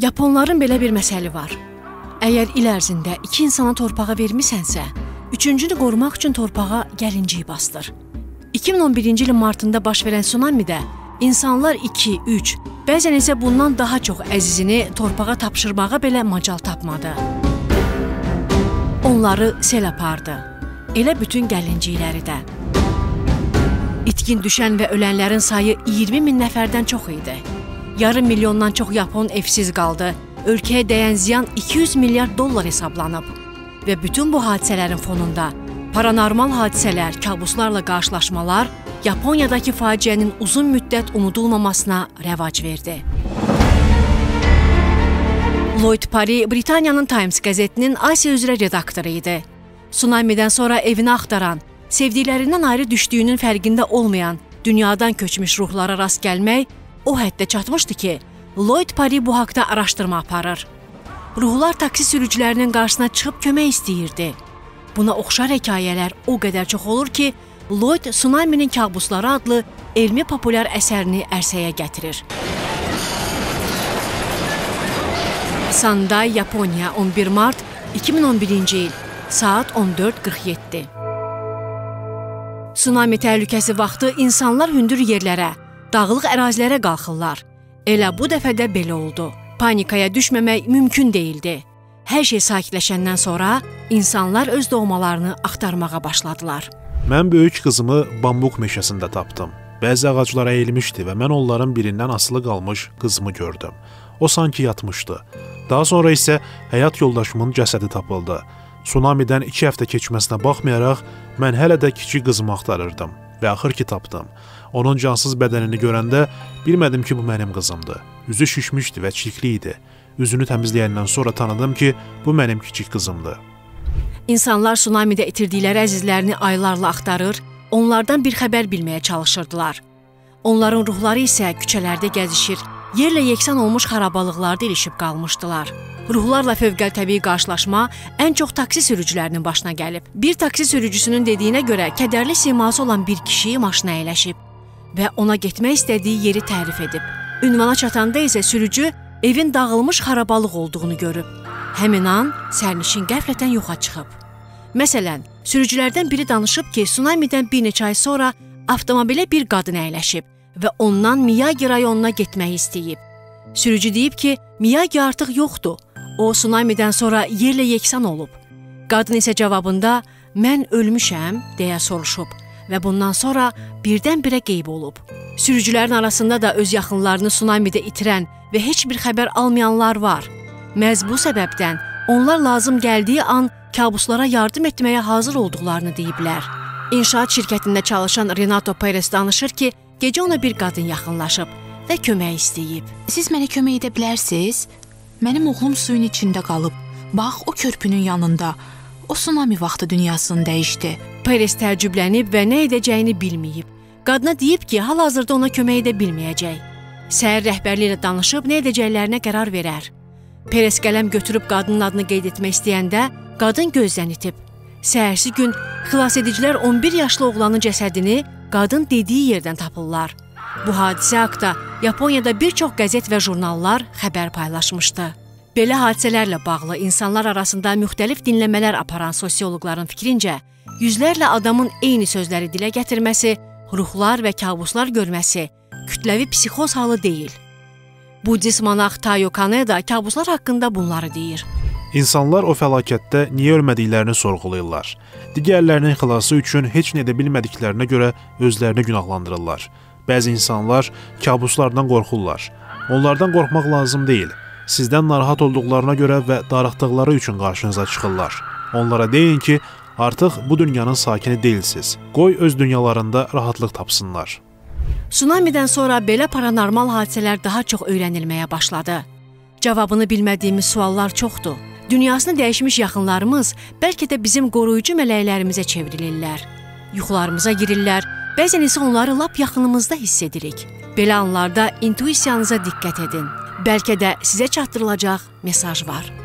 Yaponların belə bir məsəli var. Əgər il ərzində iki insana torpağa vermisənsə, üçüncünü qorumaq üçün torpağa gəlinciyi basdır. 2011-ci ilin martında baş verən tsunamidə insanlar 2, 3, bəzən isə bundan daha çox əzizini torpağa tapşırmağa belə macal tapmadı. Onları sel apardı. Elə bütün gəlincikləri də. İtkin düşən və ölənlərin sayı 20 min nəfərdən çox idi. Yarım milyondan çox yapon evsiz qaldı. Ölkəyə dəyən ziyan 200 milyard dollar hesablanıb. Və bütün bu hadisələrin fonunda paranormal hadisələr, kabuslarla qarşılaşmalar Yaponiyadakı faciənin uzun müddət unudulmamasına rəvac verdi. Lloyd Parry Britaniyanın Times qəzetinin Asiya üzrə redaktoru idi. Tsunamidən sonra evini axtaran, sevdiklərindən ayrı düşdüyünün fərqində olmayan, dünyadan köçmüş ruhlara rast gəlmək o həddə çatmışdı ki, Lloyd Parry bu haqqda araşdırma aparır. Ruhlar taksi sürücülərinin qarşısına çıxıb kömək istəyirdi. Buna oxşar hekayələr o qədər çox olur ki, Lloyd Tsunaminin kabusları adlı elmi populyar əsərini ərsəyə gətirir. Sandai, Yaponiya, 11 mart 2011-ci il, saat 14:47. Tsunami təhlükəsi vaxtı insanlar hündür yerlərə, dağlıq ərazilərə qalxırlar. Elə bu dəfə də belə oldu. Panikaya düşməmək mümkün değildi. Hər şey sakitləşəndən sonra insanlar öz doğmalarını axtarmağa başladılar. Mən böyük qızımı bambuq meşəsində tapdım. Bəzi ağaclar əyilmişdi və mən onların birindən asılı qalmış qızımı gördüm. O sanki yatmışdı. Daha sonra isə həyat yoldaşımın cəsədi tapıldı. Tsunamidən 2 həftə keçməsinə baxmayaraq, mən hələ də kiçik qızımı axtarırdım və axır ki tapdım. Onun cansız bədənini görəndə bilmədim ki, bu mənim qızımdır. Üzü şişmişdi və çirkli idi. Üzünü təmizləyəndən sonra tanıdım ki, bu mənim kiçik qızımdır. İnsanlar tsunamidə itirdikləri əzizlərini aylarla axtarır, onlardan bir xəbər bilməyə çalışırdılar. Onların ruhları isə küçələrdə gəzişir, yerlə yeksan olmuş xarabalıqlarda ilişib qalmışdılar. Ruhlarla fövqəltəbii qarşılaşma ən çox taksi sürücülərinin başına gəlib. Bir taksi sürücüsünün dediyinə görə kədərli siması olan bir kişi maşına əyləşib və ona getmək istədiyi yeri tərif edib. Ünvana çatanda isə sürücü evin dağılmış xarabalıq olduğunu görüb. Həmin an sərnişin qəflətən yoxa çıxıb. Məsələn, sürücülərdən biri danışıb ki, tsunamidən bir neçə ay sonra avtomobilə bir qadın əyləşib və ondan Miyagi rayonuna getməyi istəyib. Sürücü deyib ki, Miyagi artıq yoxdur. O tsunamidən sonra yerlə yeksan olub. Qadın isə cavabında "Mən ölmüşəm" deyə soruşub və bundan sonra birdən-birə qeyb olub. Sürücülərin arasında da öz yaxınlarını tsunamidə itirən və heç bir xəbər almayanlar var. Məhz bu səbəbdən onlar lazım gəldiyi an kabuslara yardım etməyə hazır olduqlarını deyiblər. İnşaat şirkətində çalışan Renato Perez danışır ki, gecə ona bir qadın yaxınlaşıb və kömək istəyib. Siz mənə kömək edə bilərsiniz? Mənim oğlum suyun içində qalıb. Bax, o körpünün yanında. O tsunami vaxtı dünyasını dəyişdi. Perez təəccüblənib və nə edəcəyini bilməyib. Qadına deyib ki, hal-hazırda ona kömək edə bilməyəcək. Səhər rəhbərliyi ilə danışıb nə edəcəklərinə qərar verər. Peres qələm götürüb qadının adını qeyd etmək istəyəndə qadın gözdən itib. Səhərsi gün xilasedicilər 11 yaşlı oğlanın cəsədini qadın dediyi yerdən tapırlar. Bu hadisə haqqında Yaponiyada bir çox qəzet və jurnallar xəbər paylaşmışdı. Belə hadisələrlə bağlı insanlar arasında müxtəlif dinləmələr aparan sosioloqların fikrincə, yüzlərlə adamın eyni sözləri dilə gətirməsi, ruhlar və kabuslar görməsi kütləvi psixoz halı deyil. Buddist monarx Tayo Kaneda kabuslar haqqında bunları deyir. İnsanlar o fəlakətdə niyə ölmədiklərini sorğulayırlar. Digərlərinin xilası üçün heç nə edə bilmədiklərinə görə özlərini günahlandırırlar. Bəzi insanlar kabuslardan qorxurlar. Onlardan qorxmaq lazım deyil. Sizdən narahat olduqlarına görə və darıxdıqları üçün qarşınıza çıxırlar. Onlara deyin ki, artıq bu dünyanın sakini deyilsiz. Qoy öz dünyalarında rahatlıq tapsınlar. Tsunamidən sonra belə paranormal hadisələr daha çox öyrənilməyə başladı. Cavabını bilmədiyimiz suallar çoxdur. Dünyasını dəyişmiş yaxınlarımız bəlkə də bizim qoruyucu mələklərimizə çevrilirlər. Yuxularımıza girirlər, bəzən isə onları lap yaxınımızda hiss edirik. Belə anlarda intuisiyanıza diqqət edin. Bəlkə də sizə çatdırılacaq mesaj var.